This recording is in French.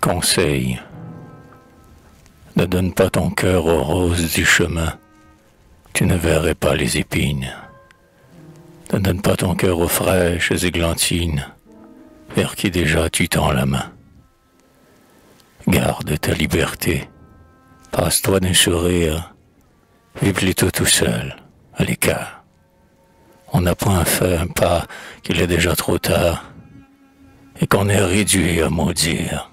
Conseil. Ne donne pas ton cœur aux roses du chemin, tu ne verrais pas les épines. Ne donne pas ton cœur aux fraîches églantines, vers qui déjà tu tends la main. Garde ta liberté, passe-toi d'un sourire, vis plutôt tout seul, à l'écart. On n'a point fait un pas qu'il est déjà trop tard, et qu'on est réduit à maudire.